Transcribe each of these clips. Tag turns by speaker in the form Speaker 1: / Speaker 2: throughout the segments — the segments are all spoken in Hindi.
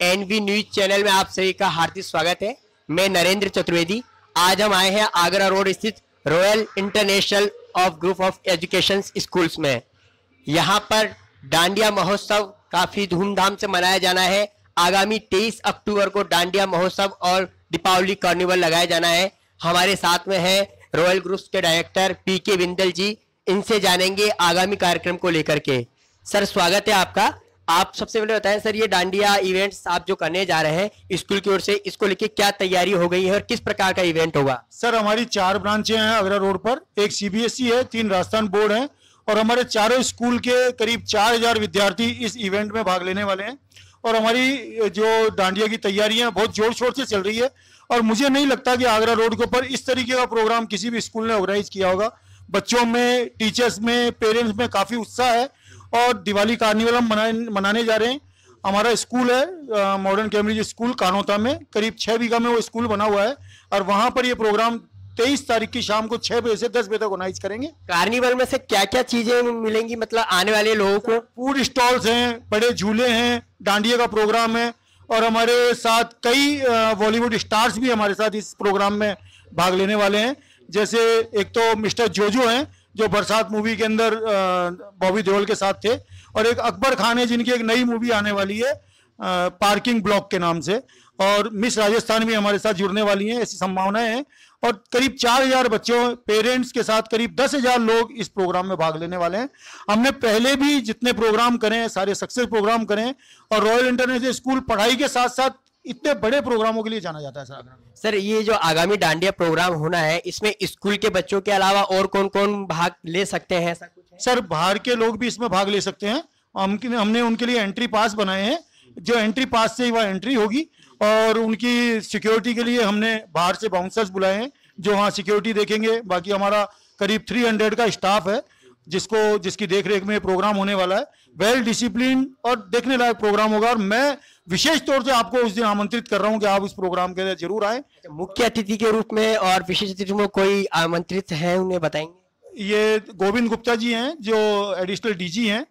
Speaker 1: एनवी न्यूज़ चैनल में आप सभी का हार्दिक स्वागत है। मैं नरेंद्र चतुर्वेदी। आज हम आए हैं आगरा रोड स्थित Royal International of Group of Education Schools में। यहाँ पर डांडिया महोत्सव काफ़ी धूमधाम से मनाया जाना है। आगामी 23 अक्टूबर को डांडिया महोत्सव और दीपावली कार्निवल लगाया जाना है। हमारे साथ में है रॉयल ग्रुप्स के director P K Bindal ji. इनसे जानेंगे आगामी कार्यक्रम को लेकर के। सर, स्वागत है आपका। आप सबसे पहले बताएँ, सर, ये डांडिया इवेंट्स आप जो करने जा रहे हैं, स्कूल की ओर से, इसको लेके क्या तैयारी हो गई है और किस प्रकार का इवेंट होगा?
Speaker 2: सर, हमारी चार ब्रांचें हैं आगरा रोड पर। एक सीबीएसई है, तीन राजस्थान बोर्ड है और हमारे चारों स्कूल के करीब चार हज़ार विद्यार्थी इस इवेंट में भाग लेने वाले हैं। और हमारी जो डांडिया की तैयारियाँ बहुत ज़ोर शोर से चल रही है और मुझे नहीं लगता कि आगरा रोड के ऊपर इस तरीके का प्रोग्राम किसी भी स्कूल ने ऑर्गेनाइज किया होगा। बच्चों में टीचर्स में पेरेंट्स में काफ़ी उत्साह है और दिवाली कार्निवल हम मनाने मनाने जा रहे हैं। हमारा स्कूल है मॉडर्न कैम्ब्रिज स्कूल कानोता में। करीब छः बीघा में वो स्कूल बना हुआ है। और वहाँ पर ये प्रोग्राम तेईस तारीख की शाम को छह बजे से दस बजे तक ऑर्गेनाइज करेंगे।
Speaker 1: कार्निवल में से क्या क्या चीज़ें मिलेंगी मतलब आने वाले लोगों को?
Speaker 2: फ़ूड स्टॉल्स हैं बड़े झूले हैं डांडिया का प्रोग्राम है। और हमारे साथ कई बॉलीवुड स्टार्स भी हमारे साथ इस प्रोग्राम में भाग लेने वाले हैं। जैसे एक तो मिस्टर जोजो हैं जो बरसात मूवी के अंदर बॉबी देओल के साथ थे। और एक अकबर खान है, जिनकी एक नई मूवी आने वाली है पार्किंग ब्लॉक के नाम से। और मिस राजस्थान भी हमारे साथ जुड़ने वाली हैं, ऐसी संभावनाएँ हैं। और करीब चार हज़ार बच्चों, पेरेंट्स के साथ करीब दस हज़ार लोग इस प्रोग्राम में भाग लेने वाले हैं। हमने पहले भी जितने प्रोग्राम करें, सारे सक्सेस प्रोग्राम करें, और रॉयल इंटरनेशनल स्कूल पढ़ाई के साथ साथ इतने बड़े प्रोग्रामों के लिए जाना जाता है सर
Speaker 1: सर ये जो आगामी डांडिया प्रोग्राम होना है इसमें स्कूल के बच्चों के अलावा और कौन कौन भाग ले सकते हैं? है?
Speaker 2: सर बाहर के लोग भी इसमें भाग ले सकते हैं। हम हमने उनके लिए एंट्री पास बनाए हैं। जो एंट्री पास से ही वह एंट्री होगी और उनकी सिक्योरिटी के लिए हमने बाहर से बाउंसर्स बुलाए हैं जो वहाँ सिक्योरिटी देखेंगे। बाकी हमारा करीब 300 का स्टाफ है। जिसको जिसकी देखरेख में प्रोग्राम होने वाला है वेल डिसिप्लिन और देखने लायक प्रोग्राम होगा। और मैं विशेष तौर से आपको उस दिन आमंत्रित कर रहा हूँ कि आप इस प्रोग्राम के लिए ज़रूर आए।
Speaker 1: अच्छा, मुख्य अतिथि के रूप में और विशेष अतिथि में कोई आमंत्रित है उन्हें बताएँगे?
Speaker 2: ये गोविंद गुप्ता जी हैं जो एडिशनल डीजी हैं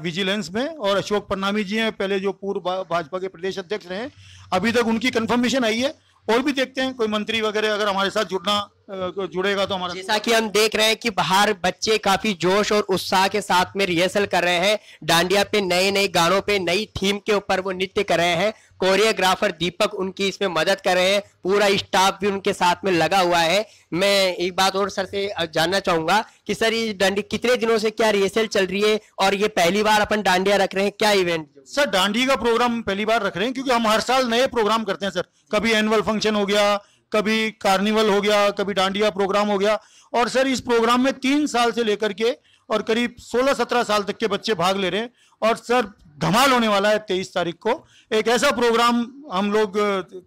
Speaker 2: विजिलेंस में और अशोक पन्नामी जी हैं पहले जो पूर्व भाजपा के प्रदेश अध्यक्ष रहे। अभी तक उनकी कंफर्मेशन आई है। और भी देखते हैं कोई मंत्री वगैरह अगर हमारे साथ जुड़ना जुड़ेगा तो हमारा
Speaker 1: जैसा कि हम देख रहे हैं कि बाहर बच्चे काफ़ी जोश और उत्साह के साथ में रिहर्सल कर रहे हैं। डांडिया पे नए नए गानों पे नई थीम के ऊपर वो नृत्य कर रहे हैं। कोरियोग्राफर दीपक उनकी इसमें मदद कर रहे हैं। पूरा स्टाफ भी उनके साथ में लगा हुआ है। मैं एक बात और सर से जानना चाहूँगा कि सर ये डांडी कितने दिनों से क्या रिहर्सल चल रही है और ये पहली बार अपन डांडिया रख रहे हैं? क्या इवेंट
Speaker 2: सर डांडी का प्रोग्राम पहली बार रख रहे हैं क्योंकि हम हर साल नए प्रोग्राम करते हैं सर। कभी एनुअल फ़ंक्शन हो गया कभी कार्निवल हो गया, कभी डांडिया प्रोग्राम हो गया। और सर, इस प्रोग्राम में तीन साल से लेकर के और करीब 16-17 साल तक के बच्चे भाग ले रहे हैं। और सर, धमाल होने वाला है तेईस तारीख को। एक ऐसा प्रोग्राम हम लोग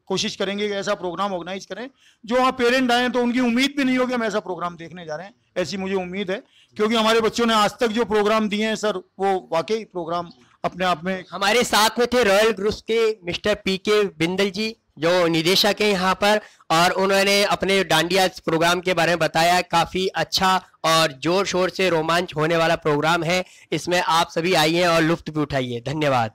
Speaker 2: कोशिश करेंगे कि ऐसा प्रोग्राम ऑर्गेनाइज करें। जो वहाँ पेरेंट आए तो उनकी उम्मीद भी नहीं होगी हम ऐसा प्रोग्राम देखने जा रहे हैं। ऐसी मुझे उम्मीद है, क्योंकि हमारे बच्चों ने आज तक जो प्रोग्राम दिए हैं, सर, वो वाकई प्रोग्राम अपने आप में
Speaker 1: हमारे साथ में थे रॉयल ग्रुप के mister P K Bindal ji. जो निदेशक है यहाँ पर, और उन्होंने अपने डांडिया प्रोग्राम के बारे में बताया। काफ़ी अच्छा और ज़ोर शोर से रोमांच होने वाला प्रोग्राम है। इसमें आप सभी आइए और लुफ्त भी उठाइए। धन्यवाद।